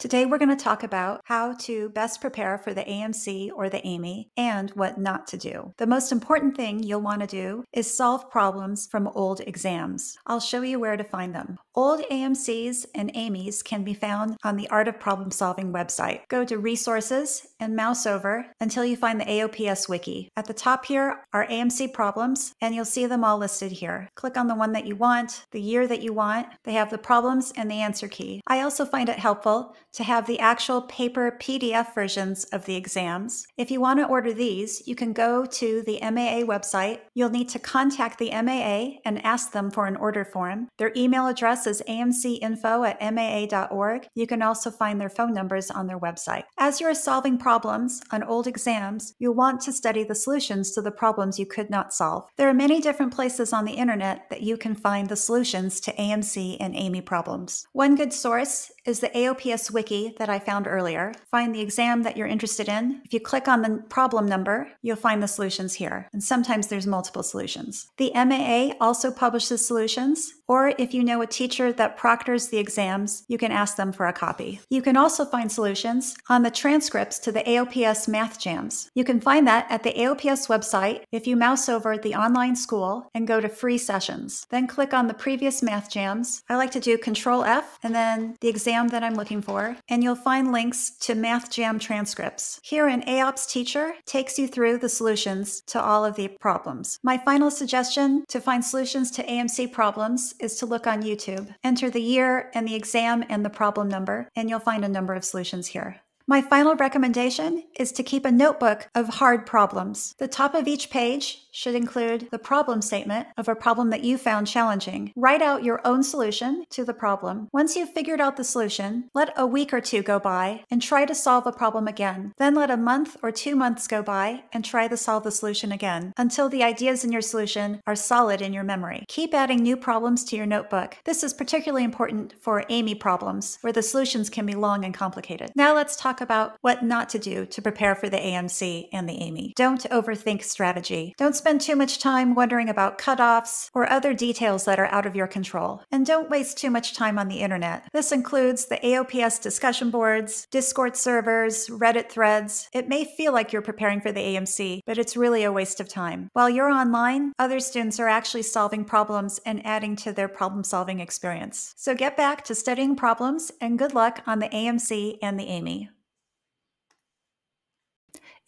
Today, we're going to talk about how to best prepare for the AMC or the AIME and what not to do. The most important thing you'll want to do is solve problems from old exams. I'll show you where to find them. Old AMCs and AIMEs can be found on the Art of Problem Solving website. Go to Resources and mouse over until you find the AOPS wiki. At the top here are AMC problems, and you'll see them all listed here. Click on the one that you want, the year that you want. They have the problems and the answer key. I also find it helpful to have the actual paper PDF versions of the exams. If you want to order these, you can go to the MAA website. You'll need to contact the MAA and ask them for an order form. Their email address is amcinfo at maa.org. You can also find their phone numbers on their website. As you're solving problems on old exams, you'll want to study the solutions to the problems you could not solve. There are many different places on the internet that you can find the solutions to AMC and AIME problems. One good source is the AOPS wiki that I found earlier. Find the exam that you're interested in. If you click on the problem number, you'll find the solutions here. And sometimes there's multiple solutions. The MAA also publishes solutions, or if you know a teacher that proctors the exams, you can ask them for a copy. You can also find solutions on the transcripts to the AOPS math jams. You can find that at the AOPS website if you mouse over the online school and go to free sessions. Then click on the previous math jams. I like to do Control F and then the exam exam that I'm looking for, and you'll find links to Math Jam transcripts. Here, an AOPS teacher takes you through the solutions to all of the problems. My final suggestion to find solutions to AMC problems is to look on YouTube. Enter the year and the exam and the problem number, and you'll find a number of solutions here. My final recommendation is to keep a notebook of hard problems. The top of each page should include the problem statement of a problem that you found challenging. Write out your own solution to the problem. Once you've figured out the solution, let a week or two go by and try to solve a problem again. Then let a month or two months go by and try to solve the solution again until the ideas in your solution are solid in your memory. Keep adding new problems to your notebook. This is particularly important for AIME problems where the solutions can be long and complicated. Now let's talk about what not to do to prepare for the AMC and the AIME. Don't overthink strategy. Don't spend too much time wondering about cutoffs or other details that are out of your control. And don't waste too much time on the internet. This includes the AOPS discussion boards, Discord servers, Reddit threads. It may feel like you're preparing for the AMC, but it's really a waste of time. While you're online, other students are actually solving problems and adding to their problem solving experience. So get back to studying problems and good luck on the AMC and the AIME.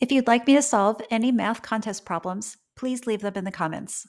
If you'd like me to solve any math contest problems, please leave them in the comments.